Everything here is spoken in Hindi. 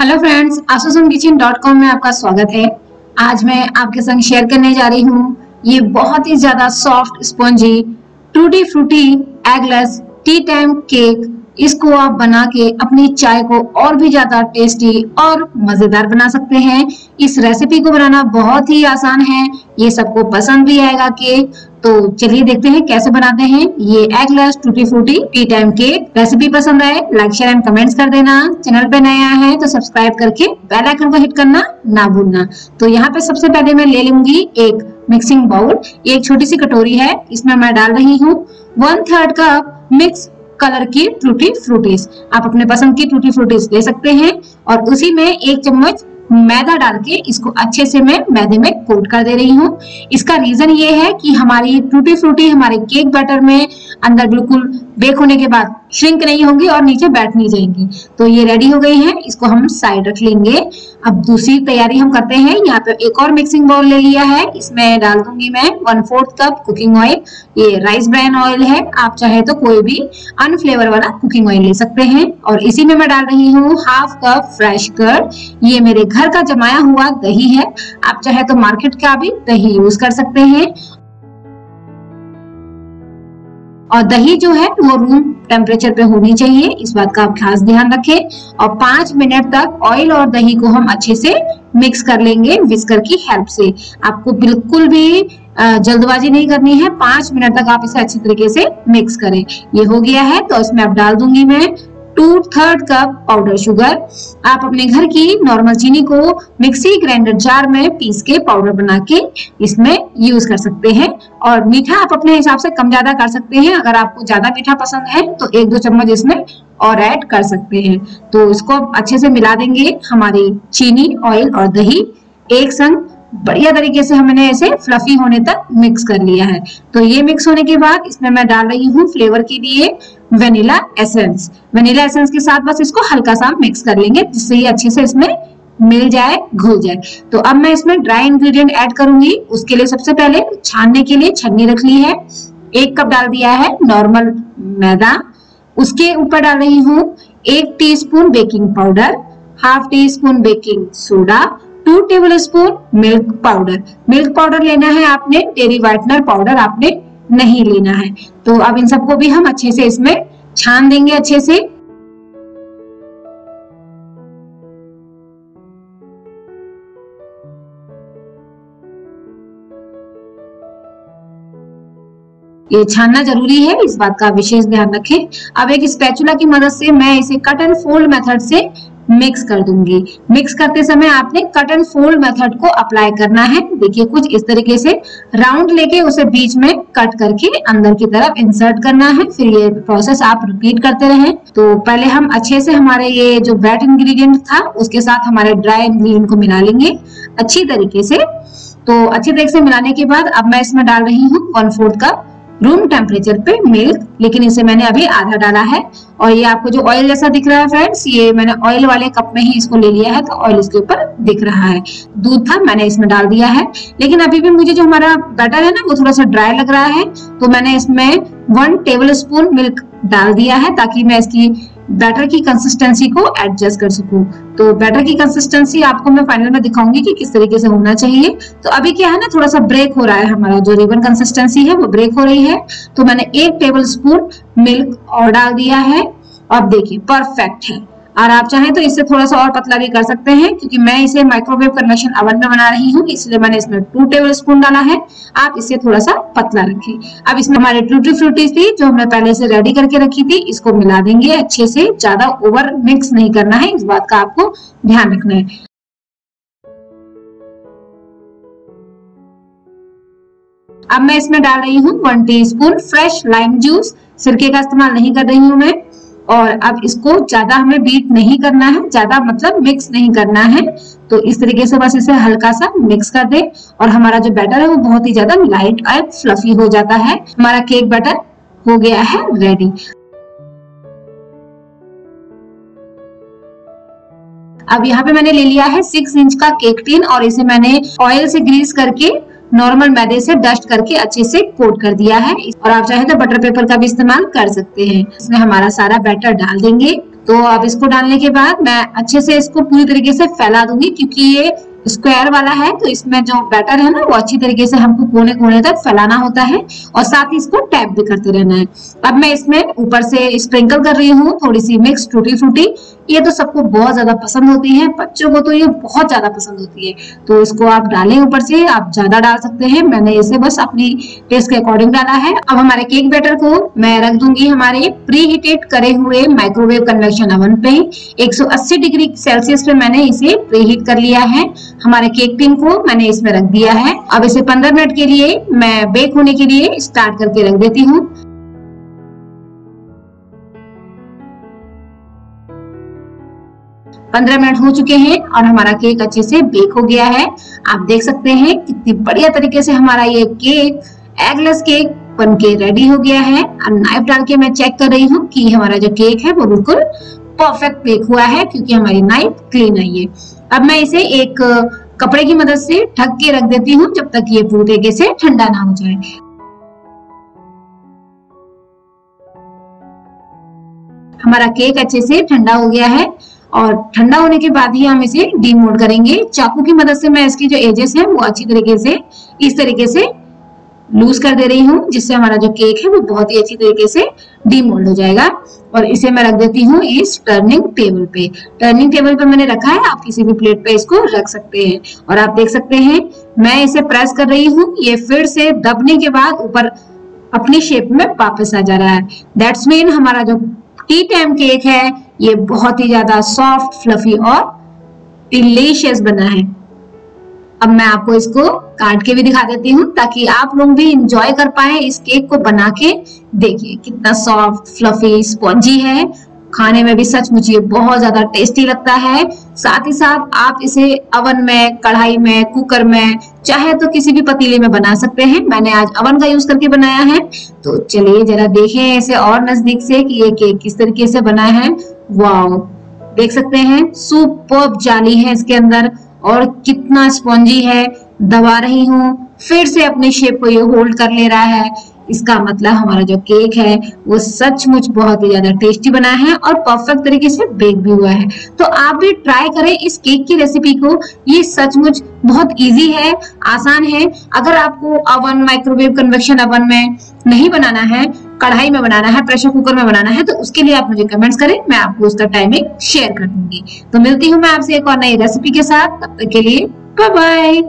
हेलो फ्रेंड्स आसोसम में आपका स्वागत है। आज मैं आपके संग शेयर करने जा रही हूँ। ये बहुत ही ज़्यादा soft spongy tutti frutti eggless tea time cake इसको आप बना के अपनी चाय को और भी ज़्यादा टेस्टी और मज़ेदार बना सकते हैं। इस रेसिपी को बनाना बहुत ही आसान है। ये सबको पसंद भी आएगा केक तो चलिए देखते हैं कैसे बनाते हैं ये eggless tutti frutti tea time cake recipe पसंद आए लाइक शेयर एंड कमेंट्स कर देना। चैनल पे नया है तो सब्सक्राइब करके बेल आइकन को हिट करना ना भूलना। तो यहाँ पे सबसे पहले मैं ले लूँगी एक मिक्सिंग बाउल एक छोटी सी कटोरी है, इसमें मैं डाल रही हूँ one third cup mix colour की टूटी फ्रूटीज आप अपने पसंद की टूटी फ्रूटीज ले सकते हैं और उसी में एक चम्मच मैदा डाल के इसको अच्छे से मैं मैदे में कोट कर दे रही हूँ। इसका रीजन ये है कि हमारी टूटी फ्रूटी हमारे केक बैटर में अंदर बिल्कुल बेक होने के बाद श्रिंक नहीं होंगी और नीचे बैठ नहीं जाएँगी। तो ये रेडी हो गई है, इसको हम साइड रख लेंगे। अब दूसरी तैयारी हम करते हैं। यहाँ पे एक और मिक्सिंग बाउल ले लिया है। इसमें डाल दूँगी मैं one fourth cup cooking oil ये राइस ब्राइन ऑयल है। आप चाहे तो कोई भी अनफ्लेवर वाला कुकिंग ऑयल ले सकते हैं। और इसी में मैं डाल रही हूँ हाफ़ कप फ्रेश कर्ड ये मेरे घर का जमाया हुआ दही है। आप चाहे तो मार्केट का भी दही यूज़ कर सकते हैं। और दही जो है, वो रूम टेम्परेचर पे होनी चाहिए। इस बात का आप खास ध्यान रखें। और पाँच मिनट तक ऑयल और दही को हम अच्छे से मिक्स कर लेंगे विस्कर की हेल्प से। आपको बिल्कुल भी जल्दबाजी नहीं करनी है। पाँच मिनट तक आप इसे अच्छे तरीके से मिक्स करें। ये हो गया है तो इसमें आप डाल दूँगी मैं two third cup powder sugar आप अपने घर की नॉर्मल चीनी को मिक्सी ग्राइंडर जार में पीस के पाउडर बना के इसमें यूज़ कर सकते हैं। और मीठा आप अपने हिसाब से कम ज़्यादा कर सकते हैं। अगर आपको ज़्यादा मीठा पसंद है तो एक दो चम्मच इसमें और ऐड कर सकते हैं। तो इसको अच्छे से मिला देंगे हमारी चीनी ऑयल और दही। एक संग बढ़िया तरीके से हमने इसे फ्लफी होने तक मिक्स कर लिया है। तो ये मिक्स होने के बाद इसमें मैं डाल रही हूँ फ्लेवर के लिए वेनिला एसेंस वेनिला एसेंस के साथ बस इसको हल्का सा मिक्स कर लेंगे, जिससे ये अच्छे से इसमें मिल जाए, घुल जाए। तो अब मैं इसमें ड्राई इंग्रेडिएंट ऐड करूँगी। उसके लिए सबसे पहले छानने के लिए छन्नी रख ली है। एक कप डाल दिया है नॉर्मल मैदा। उसके ऊपर डाल रही हूँ एक teaspoon baking powder half teaspoon baking soda two tablespoon milk powder milk powder लेना है आपने डेरी व्हाइटनर पाउडर आपने नहीं लेना है। तो अब इन सबको भी हम अच्छे से इसमें छान देंगे अच्छे से। ये छानना ज़रूरी है, इस बात का विशेष ध्यान रखें। अब एक स्पैचुला की मदद से मैं इसे कट एंड फोल्ड मेथड से मिक्स कर दूँगी। मिक्स करते समय आपने कट एंड फोल्ड मेथड को अप्लाई करना है। देखिए, कुछ इस तरीके से राउंड लेके उसे बीच में कट करके अंदर की तरफ़ इंसर्ट करना है। फिर ये प्रोसेस आप रिपीट करते रहें। तो पहले हम अच्छे से हमारे ये जो वेट इंग्रेडिएंट था, उसके साथ हमारे ड्राई इंग्रेडिएंट को मिला लेंगे अच्छी तरीके से। तो अच्छी तरीके से मिलाने के बाद अब मैं इसमें डाल रही हूँ one fourth cup room temperature पे मिल्क लेकिन इसे मैंने अभी आधा डाला है। और ये आपको जो ऑयल जैसा दिख रहा है फ्रेंड्स ये मैंने ऑयल वाले कप में ही इसको ले लिया है तो ऑयल इसके ऊपर दिख रहा है। दूध था, मैंने इसमें डाल दिया है। लेकिन अभी भी मुझे जो हमारा बैटर है ना, वो थोड़ा सा ड्राई लग रहा है तो मैंने इसमें वन टेबल स्पून मिल्क डाल दिया है, ताकि मैं इसकी बैटर की कंसिस्टेंसी को एडजस्ट कर सकूँ। तो बैटर की कंसिस्टेंसी आपको मैं फाइनल में दिखाऊँगी कि किस तरीके से होना चाहिए। तो अभी क्या है ना, थोड़ा सा ब्रेक हो रहा है हमारा। जो रिबन कंसिस्टेंसी है, वो ब्रेक हो रही है। तो मैंने एक टेबल स्पून मिल्क और डाल दिया है। अब देखिए परफेक्ट है। और आप चाहें तो इससे थोड़ा सा और पतला भी कर सकते हैं, क्योंकि मैं इसे माइक्रोवेव कन्वेक्शन अवन में बना रही हूँ, इसलिए मैंने इसमें टू टेबल स्पून डाला है। आप इसे थोड़ा सा पतला रखें। अब इसमें हमारे टूटी फ्रूटी थी, जो हमने पहले से रेडी करके रखी थी, इसको मिला देंगे अच्छे से। ज़्यादा ओवर मिक्स नहीं करना है, इस बात का आपको ध्यान रखना है। अब मैं इसमें डाल रही हूँ one tea fresh lime juice सिरके का इस्तेमाल नहीं कर रही हूँ मैं। और अब इसको ज़्यादा हमें बीट नहीं करना है, ज़्यादा मतलब मिक्स नहीं करना है। तो इस तरीके से बस इसे हल्का सा मिक्स कर दे और हमारा जो बैटर है वो बहुत ही ज़्यादा लाइट और फ्लफी हो जाता है। हमारा केक बैटर हो गया है रेडी अब यहाँ पे मैंने ले लिया है सिक्स इंच का केक टीन और इसे मैंने ऑयल से ग्रीस करके नॉर्मल मैदे से डस्ट करके अच्छे से कोट कर दिया है। और आप चाहे तो बटर पेपर का भी इस्तेमाल कर सकते हैं। इसमें हमारा सारा बैटर डाल देंगे। तो अब इसको डालने के बाद मैं अच्छे से इसको पूरी तरीके से फैला दूँगी, क्योंकि ये स्क्वायर वाला है तो इसमें जो बैटर है ना, वो अच्छी तरीके से हमको कोने कोने तक फैलाना होता है। और साथ ही इसको टैप भी करते रहना है। अब मैं इसमें ऊपर से स्प्रिंकल कर रही हूँ, थोड़ी सी मिक्स टूटी फ्रूटी ये तो सबको बहुत ज़्यादा पसंद होती है, बच्चों को तो ये बहुत ज़्यादा पसंद होती है। तो इसको आप डालें ऊपर से, आप ज़्यादा डाल सकते हैं। मैंने इसे बस अपनी टेस्ट के अकॉर्डिंग डाला है। अब हमारे केक बैटर को मैं रख दूँगी हमारे प्री हीटेड करे हुए माइक्रोवेव कन्वेक्शन अवन पे। 180 डिग्री सेल्सियस पे मैंने इसे प्री हीट कर लिया है। हमारे केक टिन को मैंने इसमें रख दिया है। अब इसे 15 मिनट के लिए मैं बेक होने के लिए स्टार्ट करके रख देती हूँ। पंद्रह मिनट हो चुके हैं और हमारा केक अच्छे से बेक हो गया है। आप देख सकते हैं कितनी बढ़िया तरीके से हमारा ये केक एगलेस केक बन के रेडी हो गया है। और नाइफ डाल के मैं चेक कर रही हूँ कि हमारा जो केक है वो बिल्कुल परफेक्ट बेक हुआ है क्योंकि हमारी नाइफ क्लीन आई है अब मैं इसे एक कपड़े की मदद से ढक के रख देती हूँ जब तक ये पूरी तरीके से ठंडा ना हो जाए। हमारा केक अच्छे से ठंडा हो गया है। और ठंडा होने के बाद ही हम इसे डीमोल्ड करेंगे। चाकू की मदद से मैं इसकी जो एजेस है, वो अच्छी तरीके से, इस तरीके से लूज कर दे रही हूँ, जिससे हमारा जो केक है, वो बहुत ही अच्छी तरीके से डीमोल्ड हो जाएगा। और इसे मैं रख देती हूँ इस टर्निंग टेबल पे। टर्निंग टेबल पे मैंने रखा है, आप किसी भी प्लेट पे इसको रख सकते हैं। और आप देख सकते हैं, मैं इसे प्रेस कर रही हूँ, ये फिर से दबने के बाद ऊपर अपनी शेप में वापस आ जा रहा है। दैट्स मीन हमारा जो टी टाइम केक है ये बहुत ही ज़्यादा सॉफ्ट फ्लफी और डिलीशियस बना है। अब मैं आपको इसको काट के भी दिखा देती हूँ, ताकि आप लोग भी इंजॉय कर पाए इस केक को बना के। देखिए, कितना सॉफ्ट फ्लफी स्पॉन्जी है। खाने में भी सचमुच ये बहुत ज़्यादा टेस्टी लगता है। साथ ही साथ आप इसे अवन में, कढ़ाई में कुकर में, चाहे तो किसी भी पतीले में बना सकते हैं। मैंने आज अवन का यूज़ करके बनाया है। तो चलिए जरा देखें इसे और नज़दीक से कि ये केक किस तरीके से बना है। वाओ देख सकते हैं सुपर जाली है इसके अंदर और कितना स्पॉन्जी है, दबा रही हूँ, फिर से अपनी शेप को ये होल्ड कर ले रहा है। इसका मतलब हमारा जो केक है, वो सचमुच बहुत ही ज़्यादा टेस्टी बना है और परफेक्ट तरीके से बेक भी हुआ है। तो आप भी ट्राई करें इस केक की रेसिपी को। ये सचमुच बहुत इजी है, आसान है। अगर आपको अवन माइक्रोवेव कन्वेक्शन अवन में नहीं बनाना है कढ़ाई में बनाना है प्रेशर कुकर में बनाना है तो उसके लिए आप मुझे कमेंट्स करें, मैं आपको उसका टाइमिंग शेयर कर दूँगी। तो मिलती हूँ मैं आपसे एक और नई रेसिपी के साथ, तब तक के लिए बाय बाय